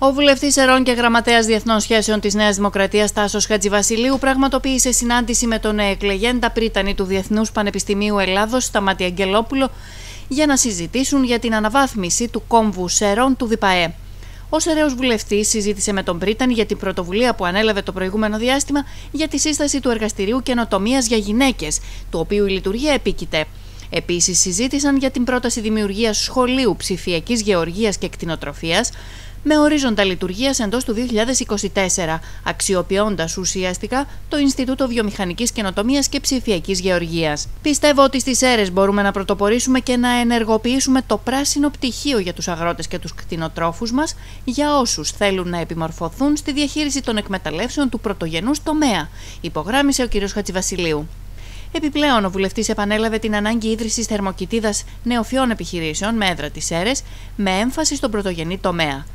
Ο βουλευτής Ερών και γραμματέας Διεθνών Σχέσεων της Νέας Δημοκρατίας Τάσος Χατζηβασιλείου πραγματοποίησε συνάντηση με τον εκλεγέντα πρίτανη του Διεθνούς Πανεπιστημίου Ελλάδος, Σταματή Αγγελόπουλο, για να συζητήσουν για την αναβάθμιση του κόμβου Σερών του ΔΙΠΑΕ. Ο Σεραίο βουλευτής συζήτησε με τον Πρίτανη για την πρωτοβουλία που ανέλαβε το προηγούμενο διάστημα για τη σύσταση του Εργαστηρίου Καινοτομίας για Γυναίκες, του οποίου η λειτουργία επίκειται. Επίσης, συζήτησαν για την πρόταση δημιουργίας σχολείου ψηφιακής γεωργίας και κτηνοτροφίας, με ορίζοντα λειτουργίας εντός του 2024, αξιοποιώντας ουσιαστικά το Ινστιτούτο Βιομηχανικής Καινοτομίας και Ψηφιακής Γεωργίας. Πιστεύω ότι στις αίρες μπορούμε να πρωτοπορήσουμε και να ενεργοποιήσουμε το πράσινο πτυχίο για τους αγρότες και τους κτηνοτρόφους μας, για όσους θέλουν να επιμορφωθούν στη διαχείριση των εκμεταλλεύσεων του πρωτογενούς τομέα, υπογράμμισε ο κ. Χατζηβασιλείου. Επιπλέον, ο βουλευτής επανέλαβε την ανάγκη ίδρυσης θερμοκοιτίδας νεοφιών επιχειρήσεων με έδρα της αίρες, με έμφαση στον πρωτογενή τομέα.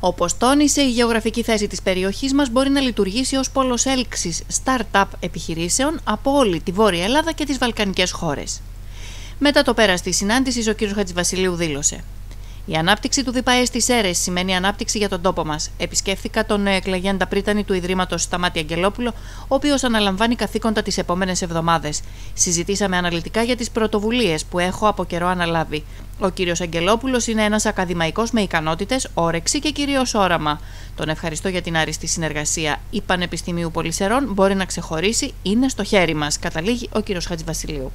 Όπως τόνισε, η γεωγραφική θέση της περιοχής μας μπορεί να λειτουργήσει ως πόλος έλξης start-up επιχειρήσεων από όλη τη Βόρεια Ελλάδα και τις Βαλκανικές χώρες. Μετά το πέρας της συνάντησης, ο κ. Χατζηβασιλείου δήλωσε. Η ανάπτυξη του ΔΠΑΕ στι αίρε σημαίνει ανάπτυξη για τον τόπο μας. Επισκέφθηκα τον εκλεγέντα πρίτανη του Ιδρύματος Σταμάτη Αγγελόπουλο, ο οποίος αναλαμβάνει καθήκοντα τις επόμενες εβδομάδες. Συζητήσαμε αναλυτικά για τις πρωτοβουλίες που έχω από καιρό αναλάβει. Ο κύριος Αγγελόπουλος είναι ένας ακαδημαϊκός με ικανότητες, όρεξη και κυρίως όραμα. Τον ευχαριστώ για την άριστη συνεργασία. Η Πανεπιστημίου Πολυσερών μπορεί να ξεχωρίσει, είναι στο χέρι μας, καταλήγει ο κύριος Χατζηβασιλείου.